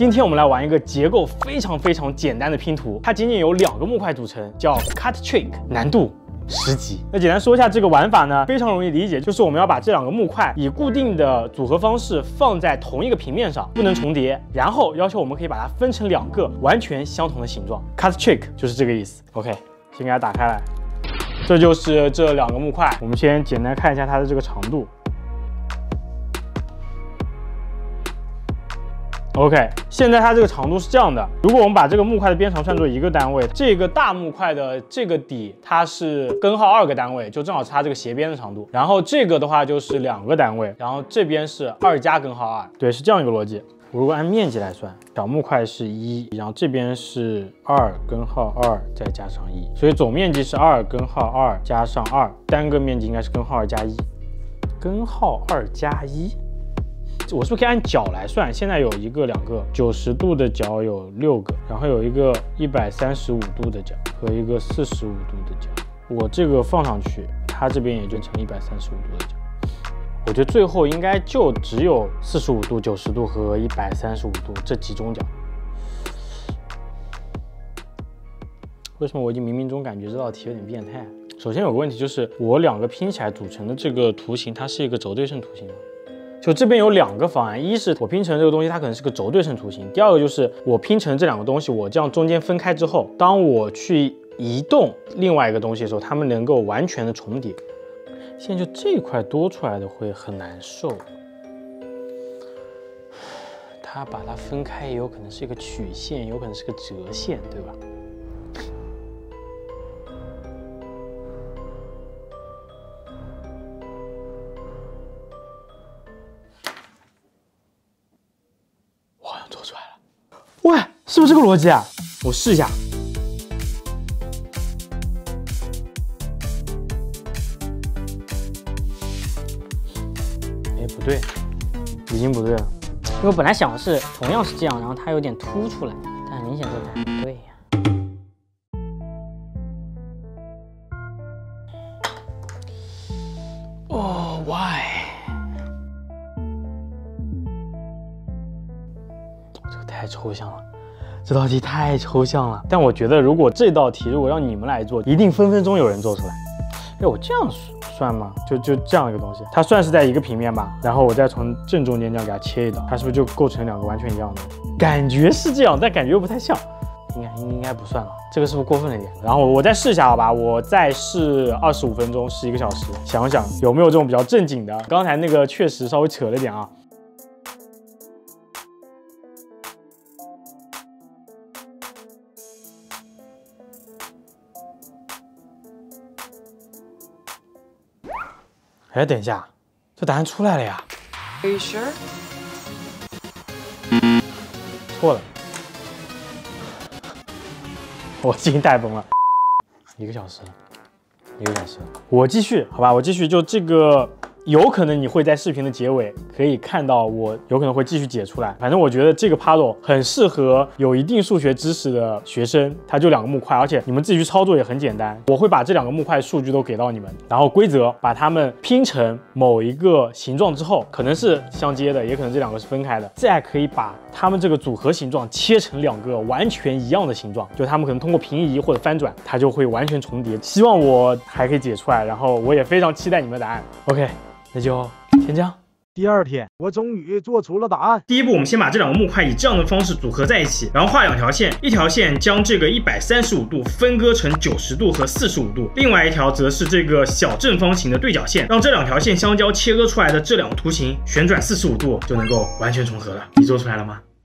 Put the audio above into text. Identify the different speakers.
Speaker 1: 今天我们来玩一个结构非常非常简单的拼图，它仅仅由两个木块组成，叫 Cut Trick，难度。十级。那简单说一下这个玩法呢，非常容易理解，就是我们要把这两个木块以固定的组合方式放在同一个平面上，不能重叠。然后要求我们可以把它分成两个完全相同的形状。Cut trick 就是这个意思。OK，先给它打开来，这就是这两个木块。我们先简单看一下它的这个长度。OK，现在它这个长度是这样的。如果我们把这个木块的边长算作一个单位，这个大木块的这个底它是根号二个单位，就正好差这个斜边的长度。然后这个的话就是两个单位，然后这边是二加根号二，对，是这样一个逻辑。我如果按面积来算，小木块是一，然后这边是二根号二再加上一，所以总面积是二根号二加上二，单个面积应该是根号二加一，根号二加一。我是不是可以按角来算？现在有一个、两个九十度的角有六个，然后有一个一百三十五度的角和一个四十五度的角。我这个放上去，它这边也就成一百三十五度的角。我觉得最后应该就只有四十五度、九十度和一百三十五度这几种角。为什么我已经冥冥中感觉这道题有点变态？首先有个问题就是，我两个拼起来组成的这个图形，它是一个轴对称图形吗？就这边有两个方案，一是我拼成这个东西，它可能是个轴对称图形；第二个就是我拼成这两个东西，我这样中间分开之后，当我去移动另外一个东西的时候，它们能够完全的重叠。现在就这块多出来的会很难受。它把它分开也有可能是一个曲线，有可能是个折线，对吧？是不是这个逻辑啊？我试一下。哎，不对，已经不对了。
Speaker 2: 因为我本来想的是同样是这样，然后它有点凸出来，但明显这不对呀。
Speaker 1: 哦，why？这个太抽象了，这道题太抽象了。但我觉得，如果这道题如果让你们来做，一定分分钟有人做出来。哎，我这样算吗？就就这样一个东西，它算是在一个平面吧。然后我再从正中间这样给它切一刀，它是不是就构成两个完全一样的？感觉是这样，但感觉又不太像。应该应该不算了，这个是不是过分了一点？然后我再试一下，好吧，我再试二十五分钟，试一个小时，想想有没有这种比较正经的。刚才那个确实稍微扯了点啊。哎，等一下，这答案出来了呀？Are you sure？错了，我已经带崩了，一个小时，一个小时，我继续，好吧，我继续，就这个。有可能你会在视频的结尾可以看到我有可能会继续解出来。反正我觉得这个 puzzle 很适合有一定数学知识的学生。它就两个木块，而且你们自己去操作也很简单。我会把这两个木块数据都给到你们，然后规则把它们拼成某一个形状之后，可能是相接的，也可能这两个是分开的。再可以把它们这个组合形状切成两个完全一样的形状，就它们可能通过平移或者翻转，它就会完全重叠。希望我还可以解出来，然后我也非常期待你们的答案。OK。那就先这样。
Speaker 3: 第二天，我终于做出了答案。
Speaker 1: 第一步，我们先把这两个木块以这样的方式组合在一起，然后画两条线，一条线将这个一百三十五度分割成九十度和四十五度，另外一条则是这个小正方形的对角线，让这两条线相交切割出来的这两个图形旋转四十五度就能够完全重合了。你做出来了吗？